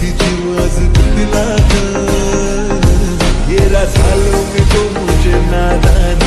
दीजिए दिला ये रसालों में तो मुझे नादान